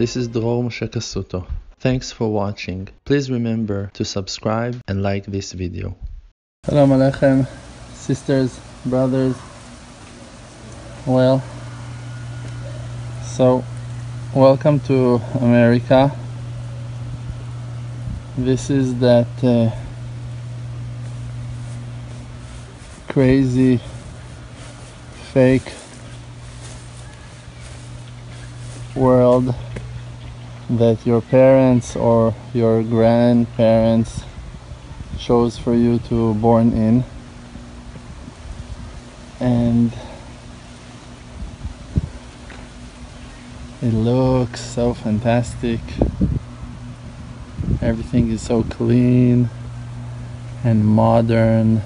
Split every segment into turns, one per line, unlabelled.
This is Dror Moshe. Thanks for watching. Please remember to subscribe and like this video.
Shalom Aleichem, sisters, brothers. Well, so welcome to America. This is that uh, crazy fake world that your parents or your grandparents chose for you to born in. And it looks so fantastic. Everything is so clean and modern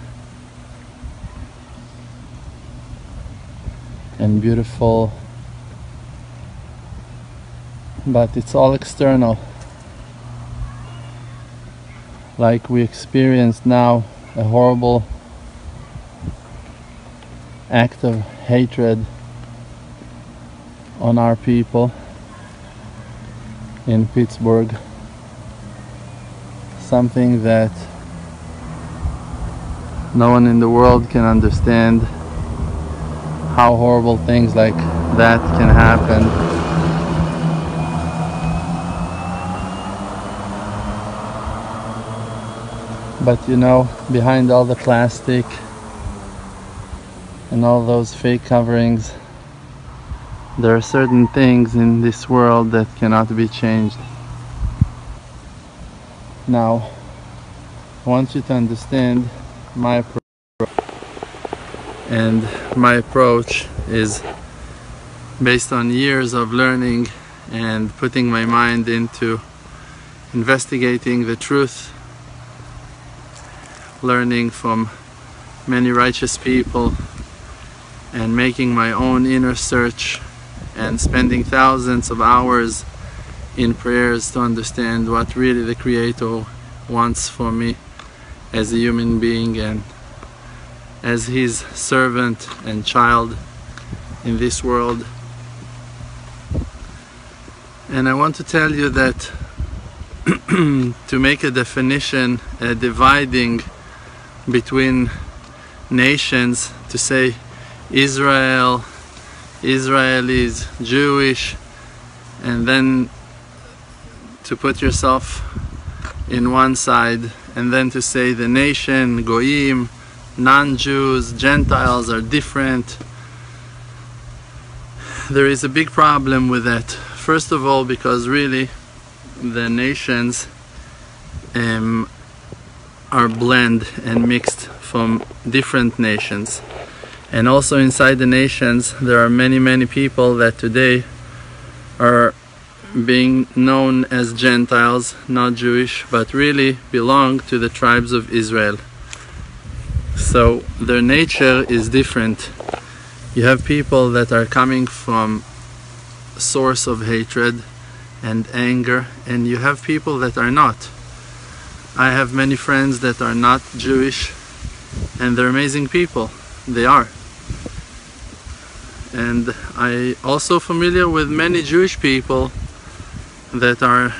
and beautiful but it's all external. Like we experience now a horrible act of hatred on our people in Pittsburgh. Something that no one in the world can understand how horrible things like that can happen but you know behind all the plastic and all those fake coverings there are certain things in this world that cannot be changed. Now I want you to understand my approach and my approach is based on years of learning and putting my mind into investigating the truth learning from many righteous people and making my own inner search and spending thousands of hours in prayers to understand what really the Creator wants for me as a human being and as His servant and child in this world. And I want to tell you that to make a definition, a dividing between nations to say Israel, Israelis, Jewish, and then to put yourself in one side and then to say the nation, Goyim, non-Jews, Gentiles are different. There is a big problem with that. First of all, because really the nations um, are blend and mixed from different nations. And also inside the nations there are many many people that today are being known as Gentiles not Jewish but really belong to the tribes of Israel. So their nature is different. You have people that are coming from source of hatred and anger and you have people that are not I have many friends that are not Jewish and they're amazing people. They are. And I also familiar with many Jewish people that are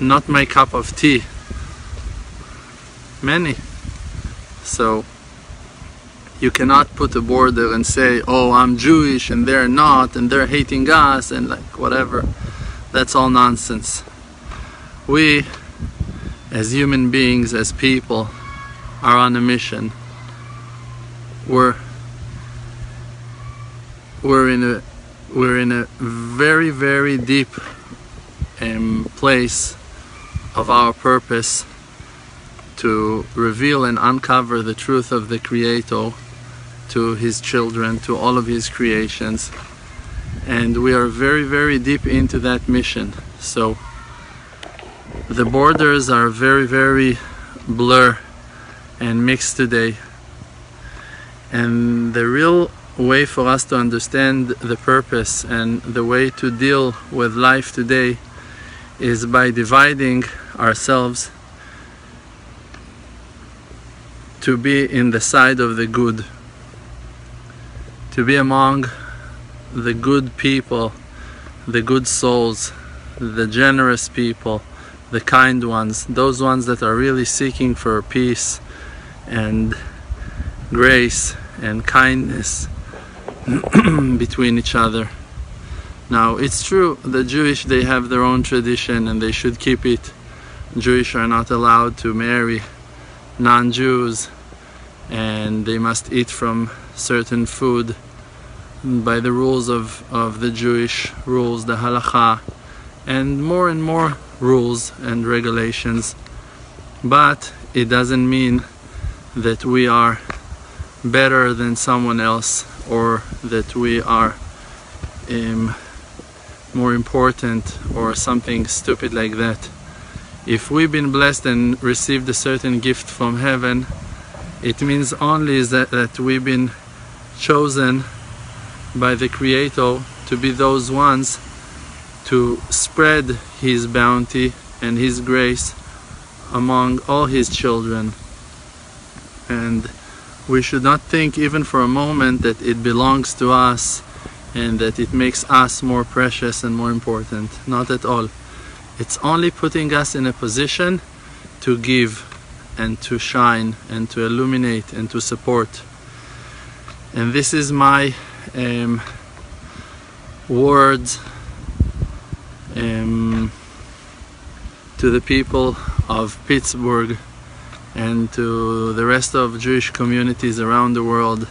not my cup of tea. Many. So you cannot put a border and say, oh, I'm Jewish and they're not and they're hating us and like whatever. That's all nonsense we as human beings, as people, are on a mission. We're we're in a we're in a very very deep um, place of our purpose to reveal and uncover the truth of the Creator to His children, to all of His creations, and we are very very deep into that mission. So the borders are very very blur and mixed today. And the real way for us to understand the purpose and the way to deal with life today is by dividing ourselves to be in the side of the good to be among the good people the good souls, the generous people, the kind ones, those ones that are really seeking for peace and grace and kindness between each other. Now, it's true, the Jewish, they have their own tradition and they should keep it. Jewish are not allowed to marry non-Jews and they must eat from certain food by the rules of, of the Jewish rules, the halacha, and more and more rules and regulations. But it doesn't mean that we are better than someone else or that we are um, more important or something stupid like that. If we've been blessed and received a certain gift from heaven, it means only that, that we've been chosen by the Creator to be those ones to spread His bounty and His grace among all His children. And we should not think even for a moment that it belongs to us and that it makes us more precious and more important. Not at all. It's only putting us in a position to give and to shine and to illuminate and to support. And this is my um, words um, to the people of Pittsburgh and to the rest of Jewish communities around the world.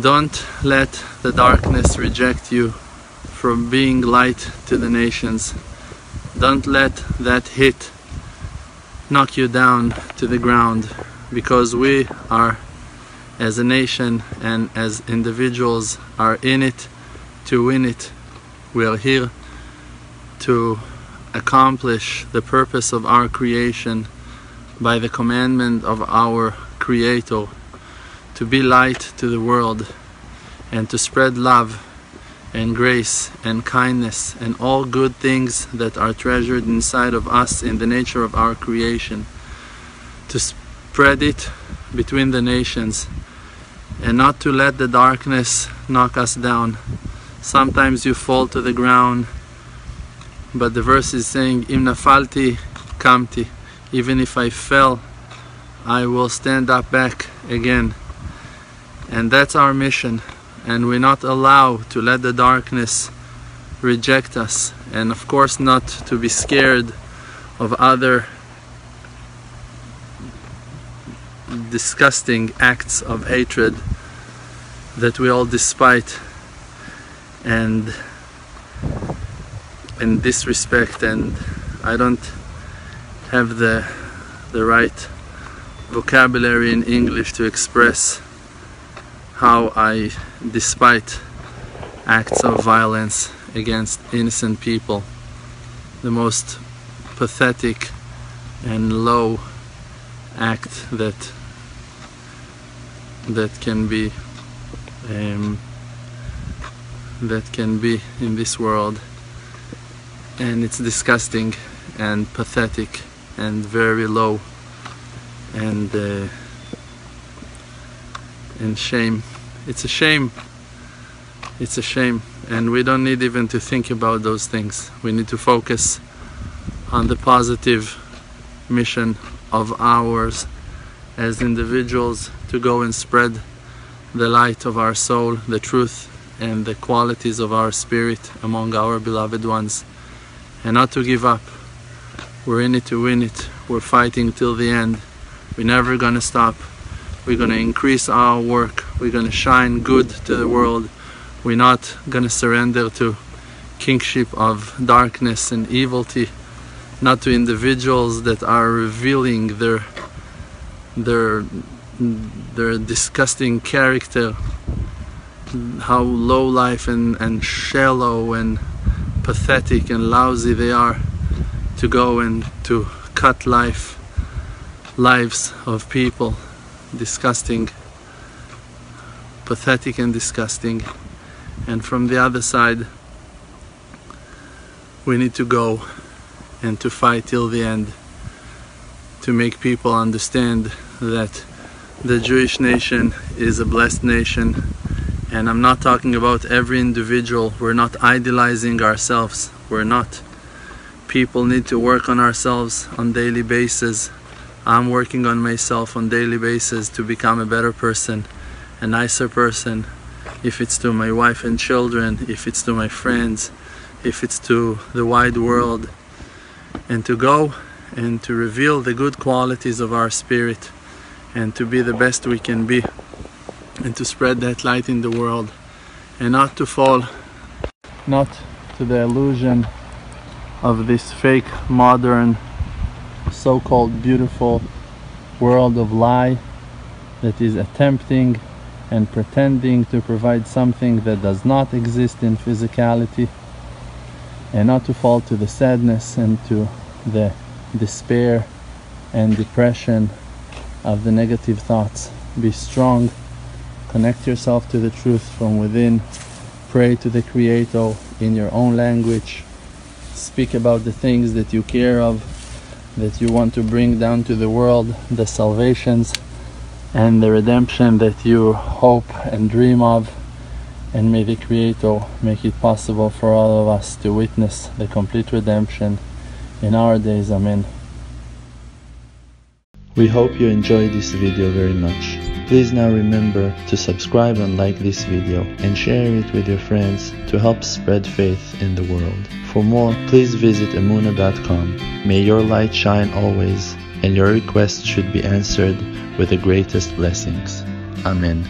Don't let the darkness reject you from being light to the nations. Don't let that hit knock you down to the ground because we are as a nation and as individuals are in it to win it. We are here to accomplish the purpose of our creation by the commandment of our Creator to be light to the world and to spread love and grace and kindness and all good things that are treasured inside of us in the nature of our creation to spread it between the nations and not to let the darkness knock us down. Sometimes you fall to the ground but the verse is saying im nafalti kamti. Even if I fell I will stand up back again. And that's our mission. And we're not allowed to let the darkness reject us. And of course not to be scared of other disgusting acts of hatred that we all despite. And disrespect and I don't have the the right vocabulary in English to express how I despite acts of violence against innocent people the most pathetic and low act that that can be um, that can be in this world and it's disgusting and pathetic and very low and uh, and shame. It's a shame. It's a shame. And we don't need even to think about those things. We need to focus on the positive mission of ours as individuals to go and spread the light of our soul, the truth and the qualities of our spirit among our beloved ones and not to give up. We're in it to win it. We're fighting till the end. We're never gonna stop. We're gonna increase our work. We're gonna shine good to the world. We're not gonna surrender to kingship of darkness and evilty, not to individuals that are revealing their their their disgusting character, how low life and, and shallow and pathetic and lousy they are to go and to cut life lives of people. Disgusting. Pathetic and disgusting. And from the other side we need to go and to fight till the end to make people understand that the Jewish nation is a blessed nation And I'm not talking about every individual. We're not idolizing ourselves. We're not. People need to work on ourselves on daily basis. I'm working on myself on daily basis to become a better person, a nicer person. If it's to my wife and children, if it's to my friends, if it's to the wide world, and to go and to reveal the good qualities of our spirit and to be the best we can be and to spread that light in the world and not to fall not to the illusion of this fake modern so-called beautiful world of lie that is attempting and pretending to provide something that does not exist in physicality and not to fall to the sadness and to the despair and depression of the negative thoughts. Be strong, connect yourself to the truth from within, pray to the Creator in your own language, speak about the things that you care of, that you want to bring down to the world, the salvations and the redemption that you hope and dream of. And may the Creator make it possible for all of us to witness the complete redemption in our days. Amen.
We hope you enjoyed this video very much. Please now remember to subscribe and like this video and share it with your friends to help spread faith in the world. For more, please visit Emunah.com. May your light shine always and your requests should be answered with the greatest blessings. Amen.